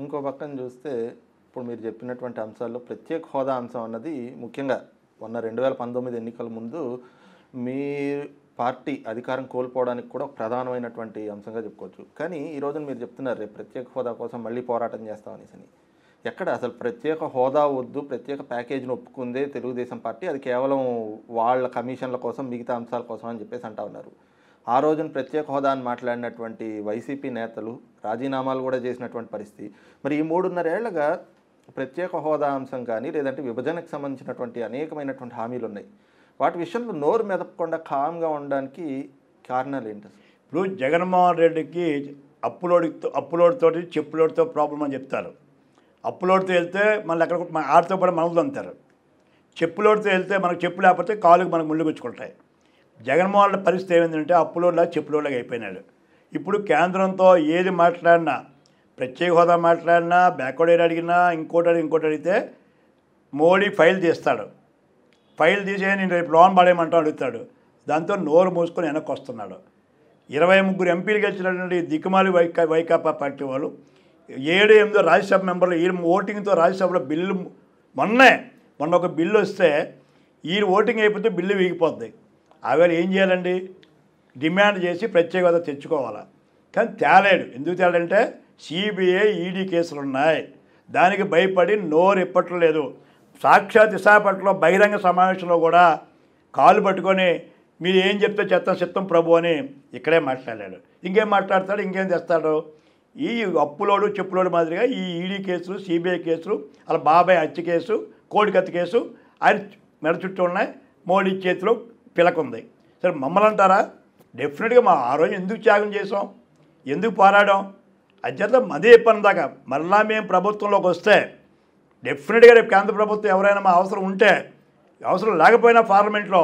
ఇంకో పక్కన చూస్తే ఇప్పుడు మీరు చెప్పినటువంటి అంశాల్లో ప్రత్యేక హోదా అంశం అన్నది ముఖ్యంగా మొన్న రెండు వేల పంతొమ్మిది ఎన్నికల ముందు మీ పార్టీ అధికారం కోల్పోవడానికి కూడా ఒక ప్రధానమైనటువంటి అంశంగా చెప్పుకోవచ్చు. కానీ ఈ రోజున మీరు చెప్తున్నారు రేపు ప్రత్యేక హోదా కోసం మళ్ళీ పోరాటం చేస్తామనేసి అని. ఎక్కడ అసలు ప్రత్యేక హోదా వద్దు ప్రత్యేక ప్యాకేజీని ఒప్పుకుందే తెలుగుదేశం పార్టీ అది కేవలం వాళ్ళ కమిషన్ల కోసం మిగతా అంశాల కోసం అని చెప్పేసి అంటా ఉన్నారు. ఆ రోజున ప్రత్యేక హోదా అని మాట్లాడినటువంటి వైసీపీ నేతలు రాజీనామాలు కూడా చేసినటువంటి పరిస్థితి. మరి ఈ మూడున్నరేళ్ళుగా ప్రత్యేక హోదా అంశం కానీ లేదంటే విభజనకు సంబంధించినటువంటి అనేకమైనటువంటి హామీలు ఉన్నాయి. వాటి విషయంలో నోరు మెదపకుండా కామ్గా ఉండడానికి కారణాలు ఏంటి ఇప్పుడు జగన్మోహన్ రెడ్డికి అప్పులోడితో అప్పులోడితో చెప్పులోడితో ప్రాబ్లం అని చెప్తారు. అప్పులోడితో వెళ్తే మళ్ళీ అక్కడ మన ఆడితో కూడా మనలు అంటారు చెప్పులోడితో వెళ్తే మనకు చెప్పు లేకపోతే కాలుకి మనకు ముళ్ళు గుచ్చుకుంటాయి. జగన్మోహన్ రెడ్డి పరిస్థితి ఏమైందంటే అప్పులోలా చెప్పులోలాగా అయిపోయినాడు. ఇప్పుడు కేంద్రంతో ఏది మాట్లాడినా ప్రత్యేక హోదా మాట్లాడినా బ్యాక్వర్డ్ ఏరియా అడిగినా ఇంకోటి అడిగి ఇంకోటి అడిగితే మోడీ ఫైల్ తీస్తాడు. ఫైల్ తీసే నేను రేపు లోన్ పడేయమంటా అడుగుతాడు. దాంతో నోరు మూసుకొని వెనక్కి వస్తున్నాడు. ఇరవై ముగ్గురు ఎంపీలు గెలిచినటువంటి దిక్కుమాలి వైకా వైకాపా పార్టీ వాళ్ళు ఏడు ఎనిమిదో రాజ్యసభ మెంబర్లు ఈ ఓటింగ్తో రాజ్యసభలో బిల్లు మొన్నే మొన్న ఒక బిల్లు వస్తే ఈ ఓటింగ్ అయిపోతే బిల్లు వీగిపోద్ది. ఆవేళ ఏం చేయాలండి? డిమాండ్ చేసి ప్రత్యేక హోదా తెచ్చుకోవాలా. కానీ తేలేడు. ఎందుకు తేలంటే సిబిఐ ఈడీ కేసులు ఉన్నాయి దానికి భయపడి నోరు ఇప్పట్లేదు సాక్షాత్ విశాఖపట్నంలో బహిరంగ సమావేశంలో కూడా కాలు పట్టుకొని మీరు ఏం చెప్తే చెత్తం చిత్తం ప్రభు అని ఇక్కడే మాట్లాడాడు. ఇంకేం మాట్లాడతాడు? ఇంకేం తెస్తాడు? ఈ అప్పులోడు చెప్పులోడు మాదిరిగా ఈ ఈడీ కేసులు సిబిఐ కేసులు అలా బాబాయ్ హత్య కేసు కోడికత్తి కేసు ఆయన మెడ చుట్టూ ఉన్నాయి. మోడీ చేతిలో పిలకుంది. సరే మమ్మల్ని అంటారా డెఫినెట్గా మా ఆ రోజు ఎందుకు త్యాగం చేసాం ఎందుకు పోరాడాం? అత్యంత అదే చెప్పాను దాకా మరలా మేము ప్రభుత్వంలోకి వస్తే డెఫినెట్గా రేపు కేంద్ర ప్రభుత్వం ఎవరైనా మా అవసరం ఉంటే అవసరం లేకపోయినా పార్లమెంట్లో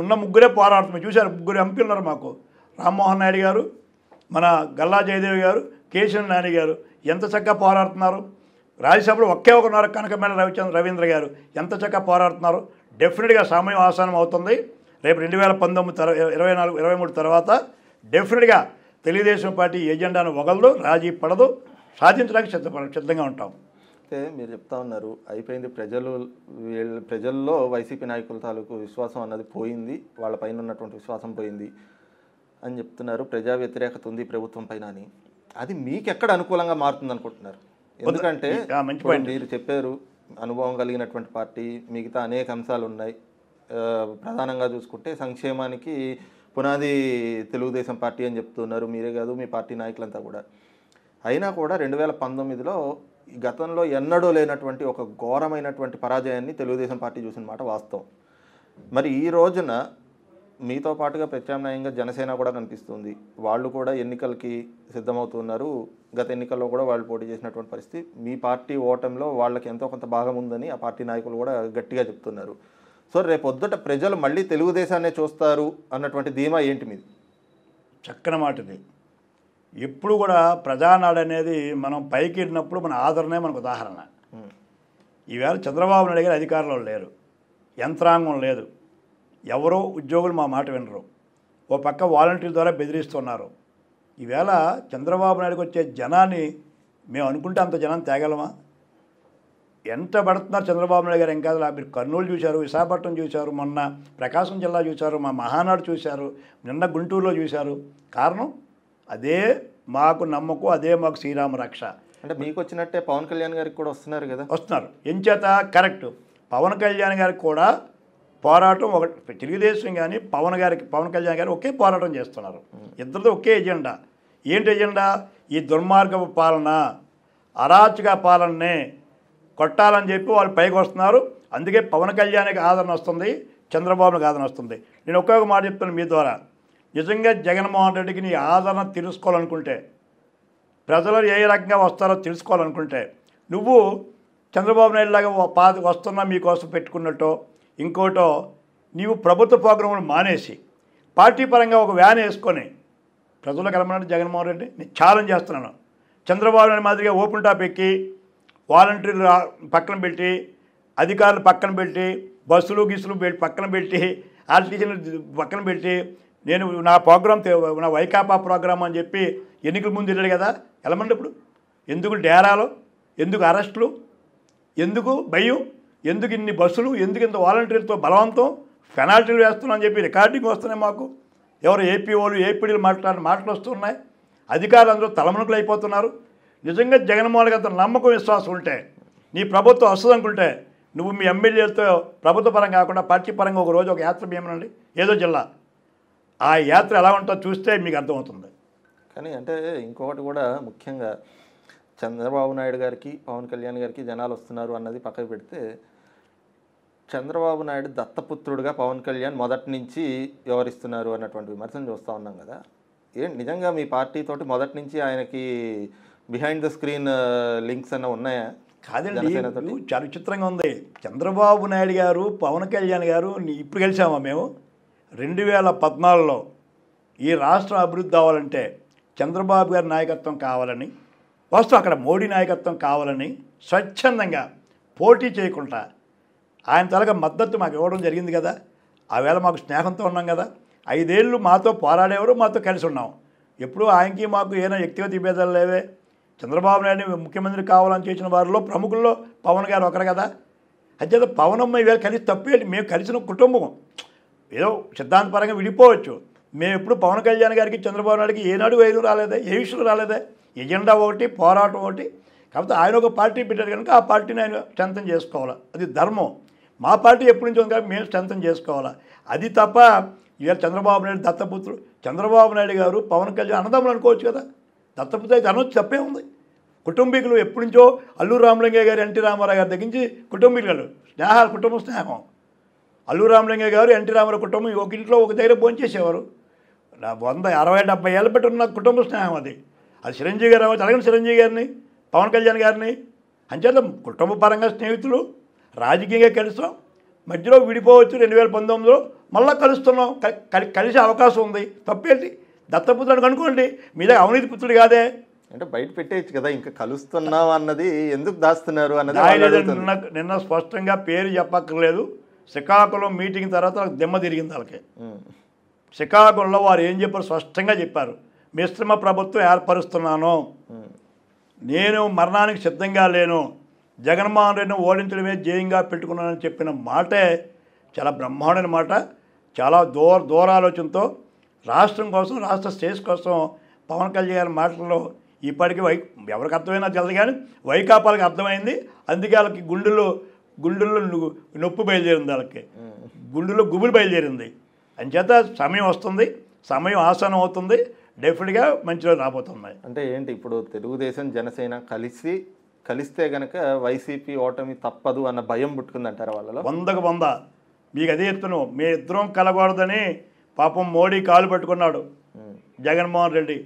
ఉన్న ముగ్గురే పోరాడుతున్నాం. చూశారు ముగ్గురు ఎంపీలు ఉన్నారు మాకు. రామ్మోహన్ నాయుడు గారు మన గల్లా జయదేవి గారు కేశవన్ నాయుడు గారు ఎంత చక్కగా పోరాడుతున్నారు? రాజ్యసభలో ఒకే ఒకరున్నారు కనకమేళ రవిచంద్ర రవీంద్ర గారు ఎంత చక్కగా పోరాడుతున్నారు? డెఫినెట్గా సమయం ఆసనం అవుతుంది. రేపు రెండు వేల పంతొమ్మిది తర ఇరవై నాలుగు ఇరవై మూడు తర్వాత డెఫినెట్గా తెలుగుదేశం పార్టీ ఎజెండాను వగలదు రాజీ పడదు సాధించడానికి సిద్ధ సిద్ధంగా ఉంటాం. అయితే మీరు చెప్తా ఉన్నారు అయిపోయింది ప్రజలు వీళ్ళ ప్రజల్లో వైసీపీ నాయకుల తాలూకు విశ్వాసం అన్నది పోయింది వాళ్ళ పైన ఉన్నటువంటి విశ్వాసం పోయింది అని చెప్తున్నారు ప్రజా వ్యతిరేకత ఉంది ప్రభుత్వం పైన అని. అది మీకు ఎక్కడ అనుకూలంగా మారుతుంది అనుకుంటున్నారు? ఎందుకంటే మంచి మీరు చెప్పారు అనుభవం కలిగినటువంటి పార్టీ మిగతా అనేక అంశాలు ఉన్నాయి ప్రధానంగా చూసుకుంటే సంక్షేమానికి పునాది తెలుగుదేశం పార్టీ అని చెప్తున్నారు. మీరే కాదు మీ పార్టీ నాయకులంతా కూడా. అయినా కూడా రెండు వేల పంతొమ్మిదిలో ఈ గతంలో ఎన్నడూ లేనటువంటి ఒక ఘోరమైనటువంటి పరాజయాన్ని తెలుగుదేశం పార్టీ చూసిన మాట వాస్తవం. మరి ఈ రోజున మీతో పాటుగా ప్రత్యామ్నాయంగా జనసేన కూడా కనిపిస్తుంది. వాళ్ళు కూడా ఎన్నికలకి సిద్ధమవుతున్నారు. గత ఎన్నికల్లో కూడా వాళ్ళు పోటీ చేసినటువంటి పరిస్థితి. మీ పార్టీ ఓటంలో వాళ్ళకి ఎంతో కొంత భాగం ఉందని ఆ పార్టీ నాయకులు కూడా గట్టిగా చెప్తున్నారు. సో రేపొద్దుట ప్రజలు మళ్ళీ తెలుగుదేశాన్నే చూస్తారు అన్నటువంటి ధీమా ఏంటి మీది? చక్కని మాట ఇది ఎప్పుడు కూడా ప్రజానాడు అనేది మనం పైకి వెళ్ళినప్పుడు మన ఆదరణే మనకు ఉదాహరణ. ఈవేళ చంద్రబాబు నాయుడు గారు అధికారంలో లేరు. యంత్రాంగం లేదు. ఎవరో ఉద్యోగులు మా మాట వినరు. ఓ పక్క వాలంటీర్ ద్వారా బెదిరిస్తున్నారు. ఈవేళ చంద్రబాబు నాయుడుకి వచ్చే జనాన్ని మేము అనుకుంటే అంత జనం తేగలమా? ఎంత పడుతున్నారు చంద్రబాబు నాయుడు గారు? ఏం కాదు మీరు కర్నూలు చూశారు విశాఖపట్నం చూశారు మొన్న ప్రకాశం జిల్లా చూశారు మా మహానాడు చూశారు నిన్న గుంటూరులో చూశారు. కారణం? అదే మాకు నమ్మకం అదే మాకు శ్రీరామ రక్ష. అంటే మీకు వచ్చినట్టే పవన్ కళ్యాణ్ గారికి కూడా వస్తున్నారు కదా? వస్తున్నారు. ఎంచేత కరెక్ట్. పవన్ కళ్యాణ్ గారికి కూడా పోరాటం ఒక తెలుగుదేశం కానీ పవన్ గారికి పవన్ కళ్యాణ్ గారు ఒకే పోరాటం చేస్తున్నారు. ఇద్దరితో ఒకే ఎజెండా. ఏంటి ఎజెండా? ఈ దుర్మార్గపు పాలన అరాచక పాలనని కొట్టాలని చెప్పి వాళ్ళు పైకి వస్తున్నారు. అందుకే పవన్ కళ్యాణ్కి ఆదరణ వస్తుంది చంద్రబాబుకి ఆదరణ వస్తుంది. నేను ఒక్కొక్క మాట చెప్తాను మీ ద్వారా. నిజంగా జగన్మోహన్ రెడ్డికి నీ ఆదరణ తెలుసుకోవాలనుకుంటే ప్రజలు ఏ రకంగా వస్తారో తెలుసుకోవాలనుకుంటే నువ్వు చంద్రబాబు నాయుడు లాగా ఓ వస్తున్నా మీకోసం పెట్టుకున్నట్టో ఇంకోటో నీవు ప్రభుత్వ ప్రోగ్రాములు మానేసి పార్టీ పరంగా ఒక వ్యాన్ వేసుకొని ప్రజలకు కలమన్నట్టు జగన్మోహన్ రెడ్డి నేను ఛాలెంజ్ చేస్తున్నాను. చంద్రబాబు నాయుడు మాదిరిగా ఓపెన్ టాప్ ఎక్కి వాలంటీర్లు పక్కన పెట్టి అధికారులు పక్కన పెట్టి బస్సులు గిస్సులు పెట్టి పక్కన పెట్టి ఆర్టీసీలు పక్కన పెట్టి నేను నా ప్రోగ్రామ్ తె- నా వైకాపా ప్రోగ్రామ్ అని చెప్పి ఎన్నికల ముందు వెళ్ళాడు కదా వెళ్ళమండి ఇప్పుడు. ఎందుకు డేరాలు? ఎందుకు అరెస్టులు? ఎందుకు భయం? ఎందుకు ఇన్ని బస్సులు? ఎందుకు ఇంత వాలంటీర్తో బలవంతం? పెనాల్టీలు వేస్తున్నామని చెప్పి రికార్డింగ్ వస్తున్నాయి మాకు. ఎవరు ఏపీ వాళ్ళు ఏపీడీలు మాట్లాడిన మాటలు వస్తున్నాయి. అధికారులు అందరూ తలమునుకులు అయిపోతున్నారు. నిజంగా జగన్మోహన్ గారితో నమ్మకం విశ్వాసం ఉంటే నీ ప్రభుత్వం వస్తుందనుకుంటే నువ్వు మీ ఎమ్మెల్యేలతో ప్రభుత్వ పరంగా కాకుండా పార్టీ పరంగా ఒక రోజు ఒక యాత్ర భీమనండి ఏదో జిల్లా. ఆ యాత్ర ఎలా ఉంటుందో చూస్తే మీకు అర్థమవుతుంది. కానీ అంటే ఇంకొకటి కూడా ముఖ్యంగా చంద్రబాబు నాయుడు గారికి పవన్ కళ్యాణ్ గారికి జనాలు వస్తున్నారు అన్నది పక్కకు పెడితే చంద్రబాబు నాయుడు దత్తపుత్రుడిగా పవన్ కళ్యాణ్ మొదటి నుంచి వ్యవహరిస్తున్నారు అన్నటువంటి విమర్శను చూస్తూ ఉన్నాం కదా. ఏ నిజంగా మీ పార్టీతోటి మొదటి నుంచి ఆయనకి బిహైండ్ ద స్క్రీన్ లింక్స్ అన్న ఉన్నాయా? కాదండి చాలా విచిత్రంగా ఉంది. చంద్రబాబు నాయుడు గారు పవన్ కళ్యాణ్ గారు ఇప్పుడు కలిసామా మేము? రెండు వేల పద్నాలుగులో ఈ రాష్ట్రం అభివృద్ధి అవ్వాలంటే చంద్రబాబు గారి నాయకత్వం కావాలని వాస్తవం అక్కడ మోడీ నాయకత్వం కావాలని స్వచ్ఛందంగా పోటీ చేయకుండా ఆయన తలగా మద్దతు మాకు ఇవ్వడం జరిగింది కదా. ఆ వేళ మాకు స్నేహంతో ఉన్నాం కదా. ఐదేళ్ళు మాతో పోరాడేవారు మాతో కలిసి ఉన్నాం. ఎప్పుడు ఆయనకి మాకు ఏమైనా వ్యక్తిగత విభేదాలు లేవే. చంద్రబాబు నాయుడు ముఖ్యమంత్రి కావాలని చేసిన వారిలో ప్రముఖుల్లో పవన్ గారు ఒకరు కదా. అంచేత పవనమ్మ ఇవాళ కలిసి తప్పేంటి మేము కలిసిన కుటుంబం. ఏదో సిద్ధాంతపరంగా విడిపోవచ్చు. మేము ఎప్పుడు పవన్ కళ్యాణ్ గారికి చంద్రబాబు నాయుడికి ఏనాడు వైరు రాలేదే ఏ విషయం రాలేదే. ఎజెండా ఒకటి పోరాటం ఒకటి. కాకపోతే ఆయన ఒక పార్టీ పెట్టారు కనుక ఆ పార్టీని ఆయన స్ట్రెంతం చేసుకోవాలి. అది ధర్మం. మా పార్టీ ఎప్పటి నుంచి ఉంది కాబట్టి మేము స్ట్రెంతం చేసుకోవాలా. అది తప్ప ఇవాళ చంద్రబాబు నాయుడు దత్తపుత్రుడు చంద్రబాబు నాయుడు గారు పవన్ కళ్యాణ్ అన్నదమ్ములు అనుకోవచ్చు కదా. దత్తపుత్రుడు అయితే అనొచ్చు తప్పే ఉంది. కుటుంబీకులు ఎప్పటి నుంచో అల్లూరు రామలింగయ్య గారు ఎన్టీ రామారావు గారి దగ్గర నుంచి కుటుంబీకులు స్నేహాలు కుటుంబ స్నేహం. అల్లు రామలింగయ్య గారు ఎన్టీ రామారావు కుటుంబం ఒక ఇంట్లో ఒక దగ్గర భోంచేసేవారు వంద అరవై డెబ్బై ఏళ్ళ బట్టి ఉన్న కుటుంబ స్నేహం అది. అది చిరంజీవి గారు అవ్వచ్చు అలాగే చిరంజీవి గారిని పవన్ కళ్యాణ్ గారిని. అంచేత కుటుంబ పరంగా స్నేహితులు రాజకీయంగా కలుస్తాం మధ్యలో విడిపోవచ్చు రెండు వేల పంతొమ్మిదిలో మళ్ళీ కలుస్తున్నాం. కలి- కలిసే అవకాశం ఉంది. తప్పేంటి? దత్తపుత్రుడు కనుకోండి మీద అవినీతి పుత్రుడు కాదే. అంటే బయట పెట్టేయచ్చు కదా ఇంకా కలుస్తున్నాం అన్నది ఎందుకు దాస్తున్నారు అన్నది. నిన్న నిన్న స్పష్టంగా పేరు చెప్పక్కర్లేదు. శ్రీకాకుళం మీటింగ్ తర్వాత వాళ్ళకి దిమ్మ తిరిగింది వాళ్ళకి. శ్రీకాకుళంలో వారు ఏం చెప్పారు స్పష్టంగా చెప్పారు. మిశ్రమ ప్రభుత్వం ఏర్పరుస్తున్నాను. నేను మరణానికి సిద్ధంగా లేను. జగన్మోహన్ రెడ్డిని ఓడించడమే జయంగా పెట్టుకున్నానని చెప్పిన మాటే చాలా బ్రహ్మాండమైన మాట. చాలా దూర దూరాలోచనతో రాష్ట్రం కోసం రాష్ట్ర స్టేజ్ కోసం పవన్ కళ్యాణ్ మాటల్లో ఇప్పటికీ వై ఎవరికి అర్థమైనా తెలియదు కానీ వైకాపాలకు అర్థమైంది. అందుకే వాళ్ళకి గుండెల్లో గుండెల్లో నొప్పి బయలుదేరింది వాళ్ళకి. గుండెల్లో గుబులు బయలుదేరింది. అంచేత సమయం వస్తుంది సమయం ఆసనం అవుతుంది డెఫినెట్గా మంచి రోజు రాబోతున్నాయి. అంటే ఏంటి ఇప్పుడు తెలుగుదేశం జనసేన కలిసి కలిస్తే గనక వైసీపీ ఓటమి తప్పదు అన్న భయం పుట్టుకుందంటారా వాళ్ళలో? వందకు వంద. మీకు అదే చెప్తున్నావు మీ ఇద్దరం కలగూడదని పాపం మోడీ కాలు పట్టుకున్నాడు. జగన్మోహన్ రెడ్డి